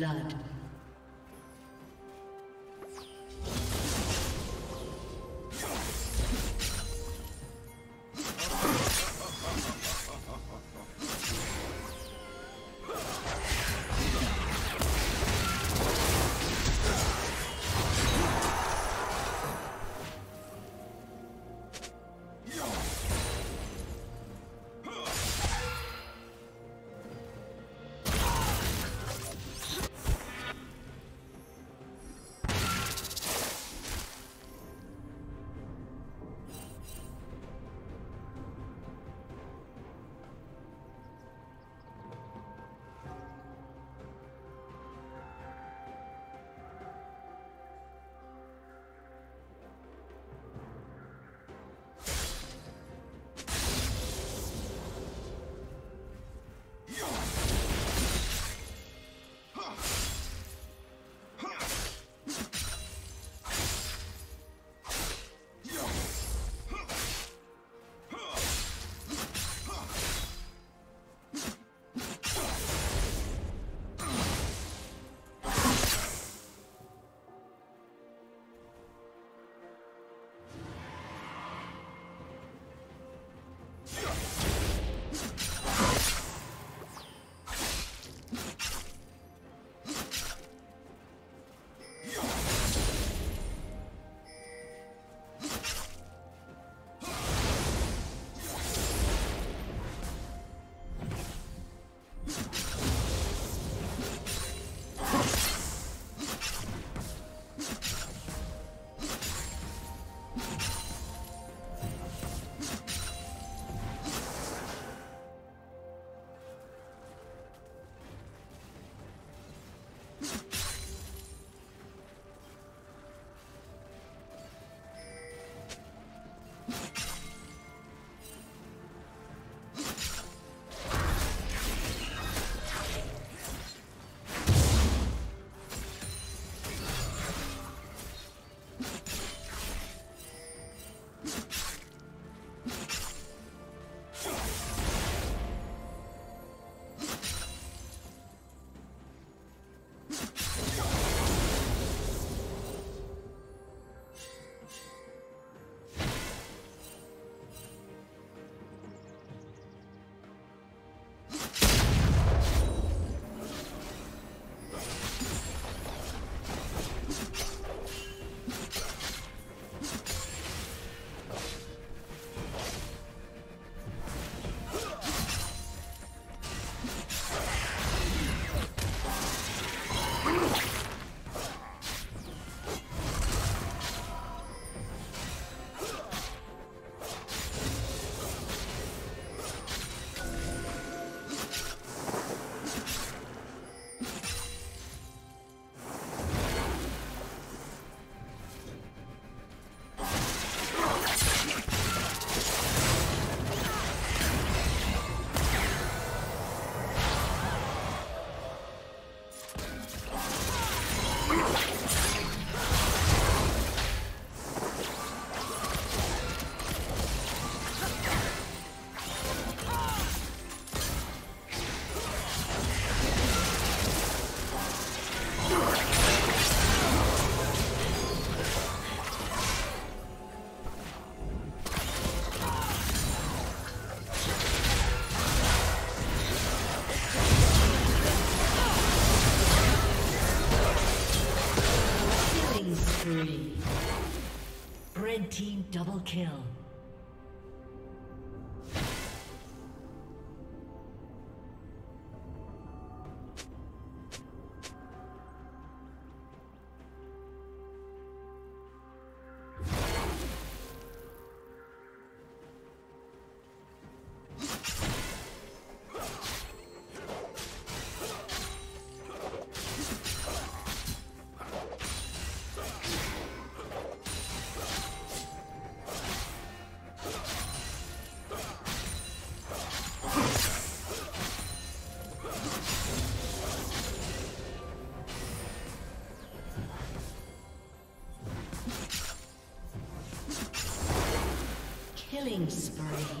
blood. you Killing spree.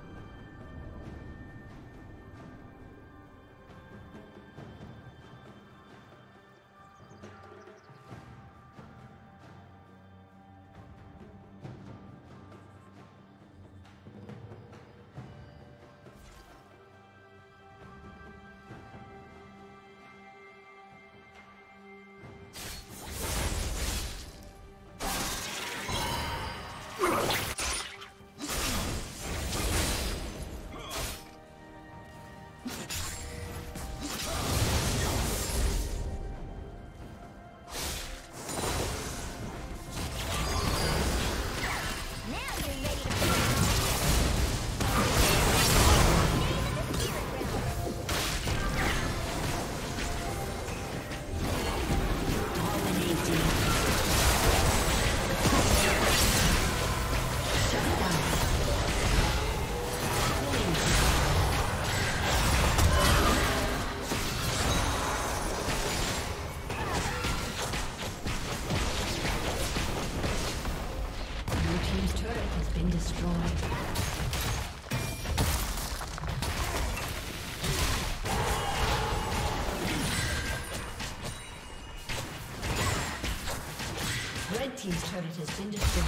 Has been destroyed.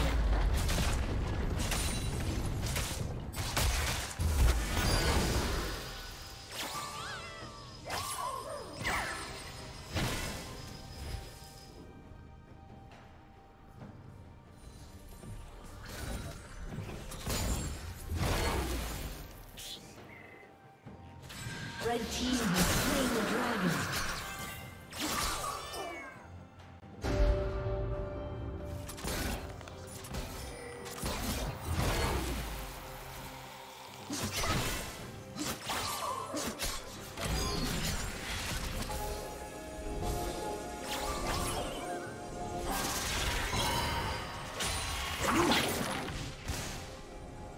Red team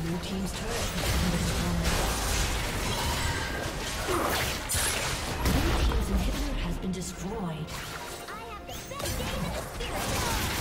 Blue team's turret has been destroyed. Blue team's inhibitor has been destroyed. I have the best game in the spirit